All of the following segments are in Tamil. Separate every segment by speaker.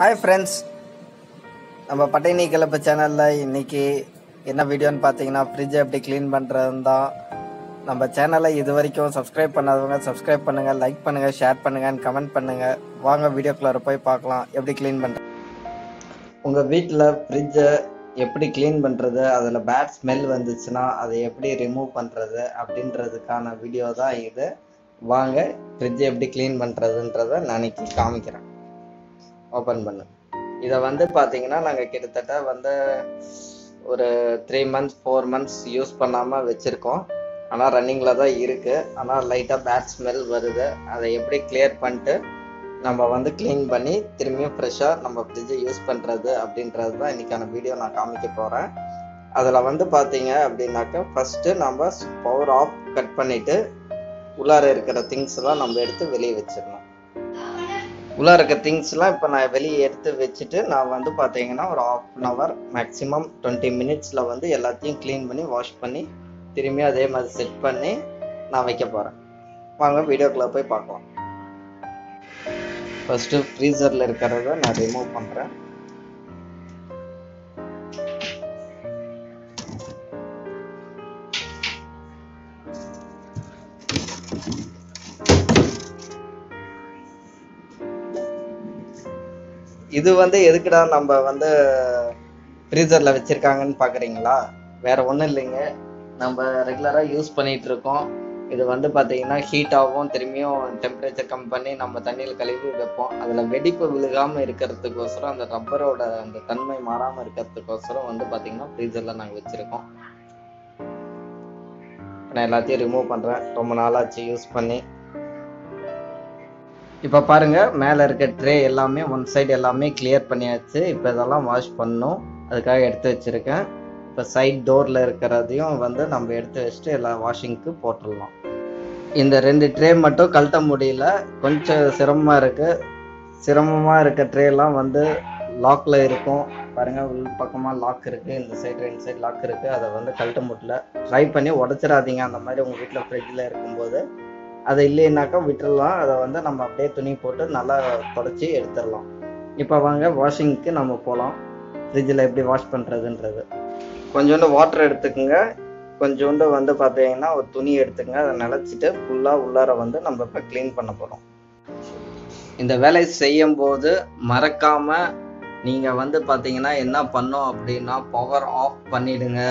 Speaker 1: ஹாய் ஃப்ரெண்ட்ஸ் நம்ம பட்டைனி கிளப்பு சேனலில் இன்னைக்கு என்ன வீடியோன்னு பார்த்தீங்கன்னா ஃப்ரிட்ஜை எப்படி க்ளீன் பண்ணுறது தான் நம்ம சேனலை இது வரைக்கும் சப்ஸ்கிரைப் பண்ணாதவங்க சப்ஸ்கிரைப் பண்ணுங்கள் லைக் பண்ணுங்கள் ஷேர் பண்ணுங்கள் கமெண்ட் பண்ணுங்கள் வாங்க வீடியோக்குள்ளார போய் பார்க்கலாம். எப்படி க்ளீன் பண்ணுறது உங்கள் வீட்டில் ஃப்ரிட்ஜை எப்படி க்ளீன் பண்ணுறது அதில் பேட் ஸ்மெல் வந்துச்சுன்னா அதை எப்படி ரிமூவ் பண்ணுறது அப்படின்றதுக்கான வீடியோ தான் இது. வாங்க ஃப்ரிட்ஜை எப்படி க்ளீன் பண்ணுறதுன்றதை நான் இன்னைக்கு காமிக்கிறேன். ஓப்பன் பண்ணு. இதை வந்து பார்த்தீங்கன்னா நாங்கள் கிட்டத்தட்ட வந்து ஒரு three months four months use பண்ணாமல் வச்சுருக்கோம். ஆனால் ரன்னிங்கில் தான் இருக்குது ஆனால் லைட்டாக பேட் ஸ்மெல் வருது. அதை எப்படி கிளியர் பண்ணிட்டு நம்ம வந்து க்ளீன் பண்ணி திரும்பியும் ஃப்ரெஷ்ஷாக நம்ம ஃப்ரிட்ஜை யூஸ் பண்ணுறது அப்படின்றது தான் இன்றைக்கான வீடியோ நான் காமிக்க போகிறேன் அதில் வந்து பார்த்தீங்க அப்படின்னாக்கா ஃபஸ்ட்டு நம்ம பவர் ஆஃப் கட் பண்ணிவிட்டு உள்ளார இருக்கிற திங்ஸ் எல்லாம் நம்ம எடுத்து வெளியே வச்சிடணும். உள்ளார இருக்க திங்ஸ்லாம் இப்போ நான் வெளியே எடுத்து வச்சுட்டு நான் வந்து பார்த்தீங்கன்னா ஒரு half an hour maximum twenty மினிட்ஸில் வந்து எல்லாத்தையும் க்ளீன் பண்ணி வாஷ் பண்ணி திரும்பி அதே மாதிரி செட் பண்ணி நான் வைக்க போகிறேன் வாங்க வீடியோக்குள்ளே போய் பார்க்கலாம். ஃபஸ்ட்டு ஃப்ரீசரில் இருக்கிறத நான் ரிமூவ் பண்ணுறேன் இது வந்து எதுக்குடா நம்ம வந்து ஃப்ரீசரில் வச்சுருக்காங்கன்னு பார்க்குறீங்களா வேறு ஒன்றும் இல்லைங்க. நம்ம ரெகுலராக யூஸ் பண்ணிகிட்டு இருக்கோம். இது வந்து பார்த்தீங்கன்னா ஹீட் ஆகும் திரும்பியும் டெம்பரேச்சர் கம் பண்ணி நம்ம தண்ணியில் கழுவி வைப்போம். அதில் வெடிப்பு விழுகாமல் இருக்கிறதுக்கோசரம் அந்த ரப்பரோட அந்த தன்மை மாறாமல் இருக்கிறதுக்கோசரம் வந்து பார்த்தீங்கன்னா ஃப்ரீசரில் நாங்கள் வச்சுருக்கோம். நான் எல்லாத்தையும் ரிமூவ் பண்ணுறேன் ரொம்ப நாளாச்சு யூஸ் பண்ணி. இப்போ பாருங்கள் மேலே இருக்க ட்ரே எல்லாமே ஒன் சைடு எல்லாமே கிளியர் பண்ணியாச்சு. இப்போ இதெல்லாம் வாஷ் பண்ணணும் அதுக்காக எடுத்து வச்சுருக்கேன். இப்போ சைட் டோரில் இருக்கிறதையும் வந்து நம்ம எடுத்து வச்சுட்டு எல்லா வாஷிங்க்கு போட்டுடலாம். இந்த ரெண்டு ட்ரே மட்டும் கழட்ட முடியல. கொஞ்சம் சிரமமாக இருக்குது சிரமமாக இருக்க ட்ரேலாம் வந்து லாக்கில் இருக்கும். பாருங்கள் உள் பக்கமாக லாக் இருக்குது இந்த சைடு ரெண்டு சைடு லாக் இருக்குது அதை வந்து கழட்ட முடியல. ட்ரை பண்ணி உடச்சிடாதீங்க. அந்த மாதிரி உங்கள் வீட்டில் ஃப்ரிட்ஜில் இருக்கும்போது அது இல்லைன்னாக்கா விட்டுடலாம் அதை வந்து நம்ம அப்படியே துணி போட்டு நல்லா தொடச்சி எடுத்துடலாம். இப்போ வாங்க வாஷிங்க்கு நம்ம போகலாம் ஃப்ரிட்ஜில் எப்படி வாஷ் பண்ணுறதுன்றது கொஞ்சோண்டு வாட்டர் எடுத்துக்கோங்க. கொஞ்சோண்டு வந்து பார்த்தீங்கன்னா ஒரு துணி எடுத்துங்க அதை நினச்சிட்டு ஃபுல்லாக உள்ளார வந்து நம்ம இப்போ க்ளீன் பண்ண போகிறோம் இந்த வேலையை செய்யும் போது மறக்காமல் நீங்கள் வந்து பார்த்தீங்கன்னா என்ன பண்ணோம் அப்படின்னா பவர் ஆஃப் பண்ணிடுங்க.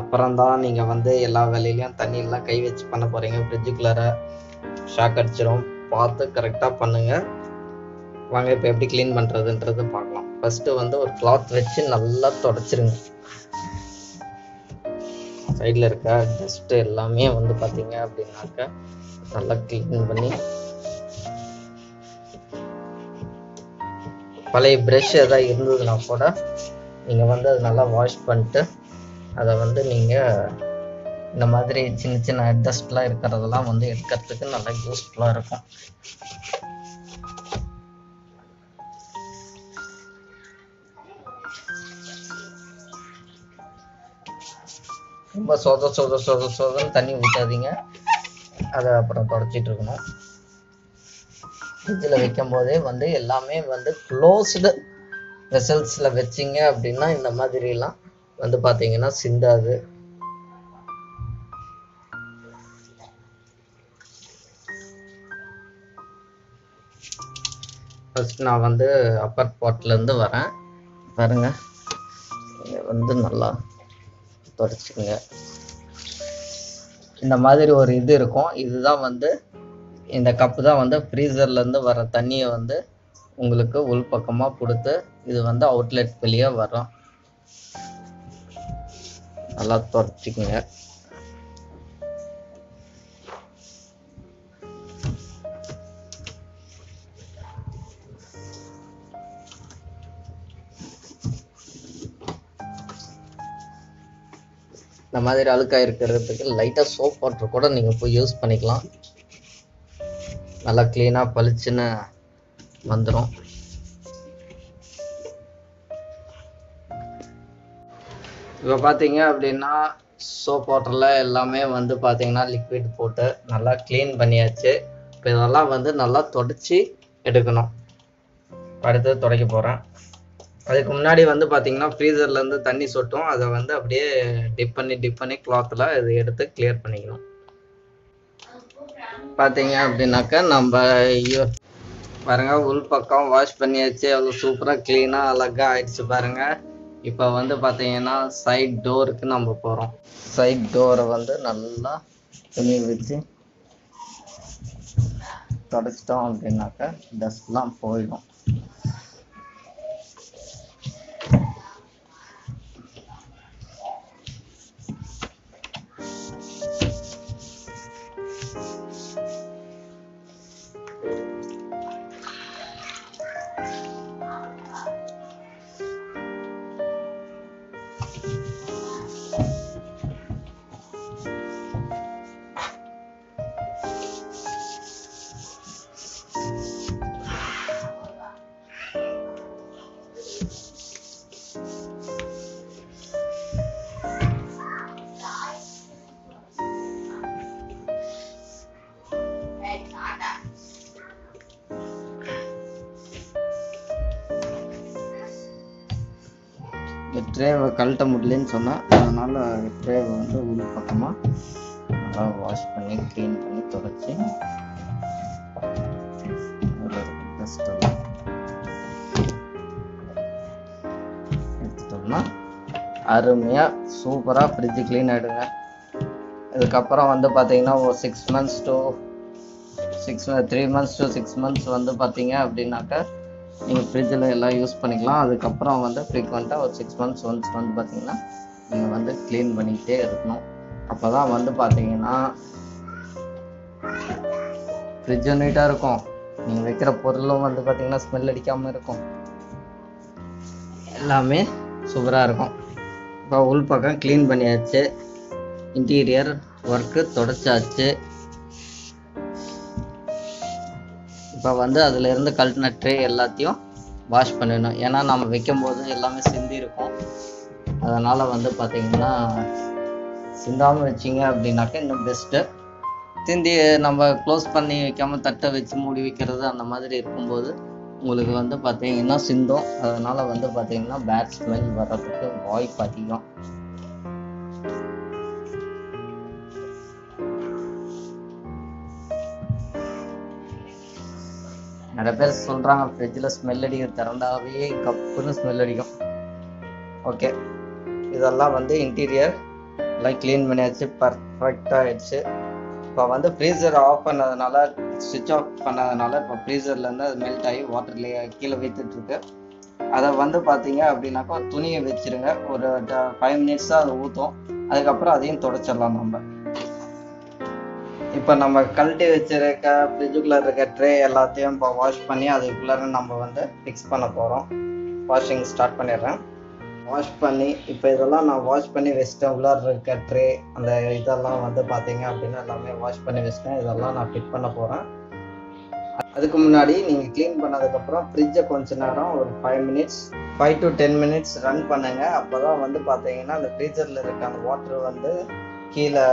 Speaker 1: அப்புறம் தான் நீங்கள் வந்து எல்லா வேலையிலையும் தண்ணியெல்லாம் கை வச்சு பண்ண போகிறீங்க ஃப்ரிட்ஜுக்குள்ளார ஷாக் அடிச்சிடும் பார்த்து கரெக்டாக பண்ணுங்கள் வாங்க இப்போ எப்படி க்ளீன் பண்ணுறதுன்றது பார்க்கலாம். ஃபஸ்ட்டு வந்து ஒரு கிளாத் வச்சு நல்லா தொடச்சிருங்க. சைடில் இருக்க டஸ்ட்டு எல்லாமே வந்து பார்த்தீங்க அப்படின்னாக்க நல்லா க்ளீன் பண்ணி பழைய ப்ரெஷ் எதாவது இருந்ததுன்னா கூட நீங்கள் வந்து அது நல்லா வாஷ் பண்ணிட்டு அதை வந்து நீங்கள் இந்த மாதிரி சின்ன சின்ன அட்ஜஸ்ட்லாம் இருக்கிறதெல்லாம் வந்து எடுக்கிறதுக்கு நல்லா யூஸ்ஃபுல்லாக இருக்கும். ரொம்ப சொத சொத சொத சொதன்னு தண்ணி ஊற்றாதீங்க அதை அப்புறம் தொடச்சிட்டு இருக்கணும். ஃப்ரிட்ஜில் வைக்கும் போதே வந்து எல்லாமே வந்து க்ளோஸ்டு வெசல்ஸில் வச்சிங்க அப்படின்னா இந்த மாதிரிலாம் வந்து பார்த்தீங்கன்னா சிந்தாது. ஃபர்ஸ்ட் நான் வந்து அப்பர் பாட்லேருந்து வரேன். பாருங்க. வந்து நல்லா தொடச்சிக்கோங்க. இந்த மாதிரி ஒரு இது இருக்கும். இதுதான் வந்து இந்த கப்பு தான் வந்து ஃப்ரீசர்லேருந்து வர தண்ணியை வந்து உங்களுக்கு உள்பக்கமாக கொடுத்து இது வந்து அவுட்லெட் வெளியே வரும். நல்லா தொடச்சிக்கோங்க. இந்த மாதிரி அழுக்காக இருக்கிறதுக்கு லைட்டாக சோப் வாட்டர் கூட நீங்கள் போய் யூஸ் பண்ணிக்கலாம். நல்லா க்ளீனாக பளிச்சுன்னு வந்துடும் இப்போ பார்த்தீங்க அப்படின்னா சோப் வாட்டரில் எல்லாமே வந்து பார்த்தீங்கன்னா லிக்விட் போட்டு நல்லா க்ளீன் பண்ணியாச்சு. இப்போ இதெல்லாம் வந்து நல்லா தொடச்சி எடுக்கணும். அடுத்து துடைக்க போகிறேன் அதுக்கு முன்னாடி வந்து பார்த்தீங்கன்னா ஃப்ரீசர்லேருந்து தண்ணி சொட்டும். அதை வந்து அப்படியே டிப் பண்ணி டிப் பண்ணி கிளாத்தில் இது எடுத்து கிளியர் பண்ணிக்கணும். பார்த்தீங்க அப்படின்னாக்கா நம்ம ஐயோ பாருங்க உள் பக்கம் வாஷ் பண்ணியாச்சு. அவ்வளோ சூப்பராக க்ளீனாக அழகாக ஆயிடுச்சு பாருங்கள் இப்போ வந்து பார்த்தீங்கன்னா சைட் டோருக்கு நம்ம போகிறோம் சைட் டோரை வந்து நல்லா துணி வச்சு தொடச்சிட்டோம் அப்படின்னாக்கா டஸ்ட்லாம் போயிடும். ட்ரேவை கழட்ட முடியலன்னு சொன்னேன் அதனால் ட்ரேவை வந்து உள் பக்கமாக நல்லா வாஷ் பண்ணி க்ளீன் பண்ணி தொடச்சி டஸ்ட் எடுத்துட்டோம்னா அருமையாக சூப்பராக ஃப்ரிட்ஜு க்ளீன் ஆகிடுங்க இதுக்கப்புறம் வந்து பார்த்தீங்கன்னா ஒரு six months to six three months to six months வந்து பார்த்தீங்க அப்படின்னாக்கா நீங்கள் ஃப்ரிட்ஜில் எல்லாம் யூஸ் பண்ணிக்கலாம். அதுக்கப்புறம் வந்து ஃப்ரீக்வெண்ட்டாக ஒரு சிக்ஸ் மந்த்ஸ் ஒன்ஸ் வந்து பார்த்தீங்கன்னா நீங்கள் வந்து க்ளீன் பண்ணிக்கிட்டே இருக்கணும். அப்போ தான் வந்து பார்த்தீங்கன்னா ஃப்ரிட்ஜ் நீட்டாக இருக்கும். நீங்கள் வைக்கிற பொருளும் வந்து பார்த்தீங்கன்னா ஸ்மெல் அடிக்காமல் இருக்கும். எல்லாமே சூப்பராக இருக்கும். இப்போ உள் பக்கம் க்ளீன் பண்ணியாச்சு. இன்டீரியர் ஒர்க்கு தொடச்சாச்சு. இப்போ வந்து அதுல இருந்து கழட்டின ட்ரே எல்லாத்தையும் வாஷ் பண்ணிடணும். ஏன்னா நம்ம வைக்கும்போது எல்லாமே சிந்தி இருக்கும். அதனால் வந்து பார்த்திங்கன்னா சிந்தாமல் வச்சிங்க அப்படின்னாக்கா இன்னும் பெஸ்ட்டு சிந்தி நம்ம க்ளோஸ் பண்ணி வைக்காமல் தட்டை வச்சு மூடி வைக்கிறது அந்த மாதிரி இருக்கும்போது உங்களுக்கு வந்து பார்த்தீங்கன்னா சிந்தும். அதனால் வந்து பார்த்தீங்கன்னா பேட் ஸ்மெல் வர்றதுக்கு வாய்ப்பு அதிகம். நிறைய பேர் சொல்கிறாங்க ஃப்ரிட்ஜில் ஸ்மெல் அடிக்கும் திறந்தாவே கப்புன்னு ஸ்மெல் அடிக்கும். ஓகே இதெல்லாம் வந்து இன்டீரியர் எல்லாம் க்ளீன் பண்ணியாச்சு பர்ஃபெக்டாக ஆயிடுச்சு. இப்போ வந்து ஃப்ரீசர் ஆஃப் பண்ணதுனால சுவிட்ச் ஆஃப் பண்ணதுனால இப்போ ஃப்ரீசர்லேருந்து அது மெல்ட் ஆகி வாட்டர்லேயே கீழே வைத்துட்ருக்கு அதை வந்து பார்த்தீங்க அப்படின்னாக்கா துணியை வச்சுருங்க. ஒரு ஃபைவ் மினிட்ஸாக அதை ஊற்றும் அதுக்கப்புறம் அதையும் தொடச்சிடலாம் நம்ம. இப்போ நம்ம கழட்டி வச்சிருக்க ஃப்ரிட்ஜுக்குள்ளே இருக்க ட்ரே எல்லாத்தையும் இப்போ வாஷ் பண்ணி அதுக்குள்ளே நம்ம வந்து ஃபிக்ஸ் பண்ண போகிறோம் வாஷிங் ஸ்டார்ட் பண்ணிடுறேன். வாஷ் பண்ணி இப்போ இதெல்லாம் நான் வாஷ் பண்ணி வச்சிட்டேன். உள்ளார இருக்க ட்ரே அந்த இதெல்லாம் வந்து பார்த்தீங்க அப்படின்னா எல்லாமே வாஷ் பண்ணி வச்சிட்டேன். இதெல்லாம் நான் ஃபிட் பண்ண போகிறேன் அதுக்கு முன்னாடி நீங்கள் க்ளீன் பண்ணதுக்கப்புறம் ஃப்ரிட்ஜை கொஞ்ச நேரம் ஒரு five minutes five to ten minutes run பண்ணுங்கள் அப்போ தான் வந்து பார்த்தீங்கன்னா அந்த ஃப்ரீசரில் இருக்க அந்த வாட்டர் வந்து கீழே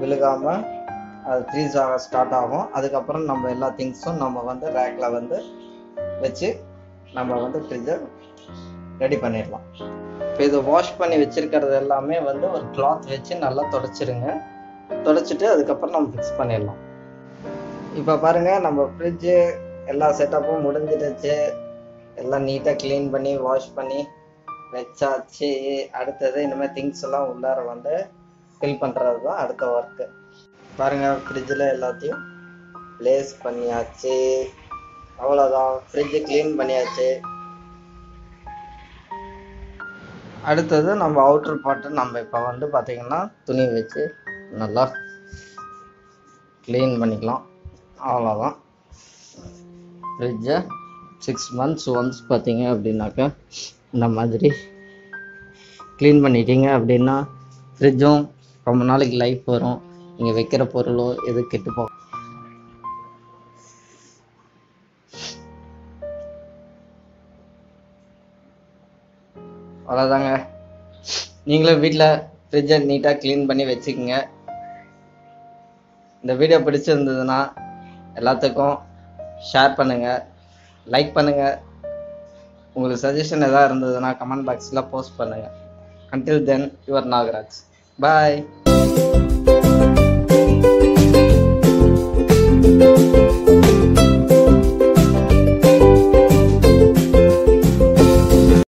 Speaker 1: விழுகாமல் அது த்ரீ ஆக ஸ்டார்ட் ஆகும். அதுக்கப்புறம் நம்ம எல்லா திங்ஸும் நம்ம வந்து ரேக்கில் வந்து வச்சு நம்ம வந்து ஃப்ரிட்ஜை ரெடி பண்ணிடலாம். இப்போ இதை வாஷ் பண்ணி வச்சுருக்கிறது எல்லாமே வந்து ஒரு கிளாத் வச்சு நல்லா தொடச்சிருங்க. தொடச்சிட்டு அதுக்கப்புறம் நம்ம ஃபிக்ஸ் பண்ணிடலாம். இப்போ பாருங்கள் நம்ம ஃப்ரிட்ஜு எல்லா செட்டப்பும் முடிஞ்சிடுச்சு. எல்லாம் நீட்டாக க்ளீன் பண்ணி வாஷ் பண்ணி வச்சாச்சு. அடுத்தது இனிமேல் திங்ஸ் எல்லாம் உள்ளார வந்து ஃபில் பண்ணுறது தான் அடுத்த ஒர்க்கு பாருங்க ஃப்ரிட்ஜில் எல்லாத்தையும் ப்ளேஸ் பண்ணியாச்சு. அவ்வளோதான் ஃப்ரிட்ஜு க்ளீன் பண்ணியாச்சு. அடுத்தது நம்ம அவுட்ரு பாட்டு நம்ம இப்போ வந்து பார்த்திங்கன்னா துணி வச்சு நல்லா க்ளீன் பண்ணிக்கலாம். அவ்வளோதான் ஃப்ரிட்ஜை சிக்ஸ் மந்த்ஸ் ஒன்ஸ் பார்த்தீங்க அப்படின்னாக்கா இந்த மாதிரி க்ளீன் பண்ணிட்டீங்க அப்படின்னா ஃப்ரிட்ஜும் ரொம்ப நாளைக்கு லைஃப் வரும். நீங்கள் வைக்கிற பொருளோ எது கெட்டு போ அவ்வளோதாங்க நீங்களும் வீட்டில் ஃப்ரிட்ஜை நீட்டாக க்ளீன் பண்ணி வச்சுக்கோங்க. இந்த வீடியோ பிடிச்சிருந்ததுன்னா எல்லாத்துக்கும் ஷேர் பண்ணுங்கள் லைக் பண்ணுங்கள் உங்களுக்கு சஜஷன் எதாவது இருந்ததுன்னா கமெண்ட் பாக்ஸில் போஸ்ட் பண்ணுங்கள் until then your Nagaraj bye you.